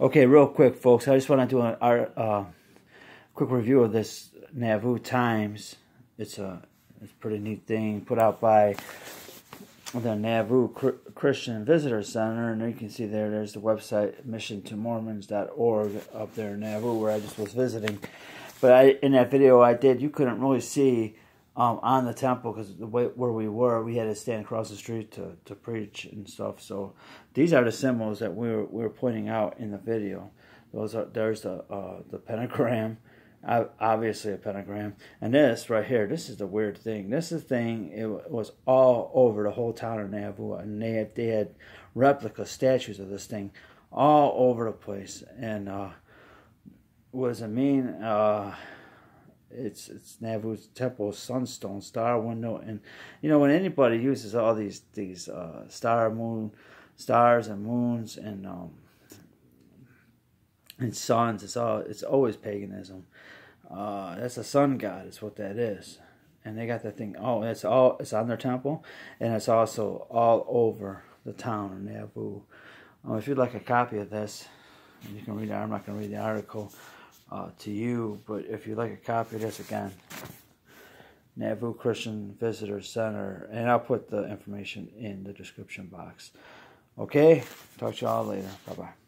Okay, real quick, folks. I just want to do a uh, quick review of this Nauvoo Times. It's a it's a pretty neat thing put out by the Nauvoo Christian Visitor Center, and you can see there. There's the website missiontomormons.org up there in Nauvoo, where I just was visiting. But I, in that video I did, you couldn't really see um, on the temple because the way where we were, we had to stand across the street to, to preach and stuff. So these are the symbols that we were we were pointing out in the video. Those are there's the uh, the pentagram, obviously a pentagram, and this right here. This is the weird thing. This is the thing. It was all over the whole town of Nauvoo, and they had, they had replica statues of this thing all over the place. And uh, does it mean? Uh, it's it's Nauvoo's temple sunstone star window and you know when anybody uses all these these uh, star moon stars and moons and um, and suns it's all it's always paganism. Uh, that's a sun god is what that is. And they got that thing oh it's all it's on their temple and it's also all over the town of Nauvoo. Uh, if you'd like a copy of this you can read it I'm not going to read the article uh, to you. But if you'd like a copy of this again, Nauvoo Christian Visitor Center, and I'll put the information in the description box. Okay, talk to y'all later. Bye bye.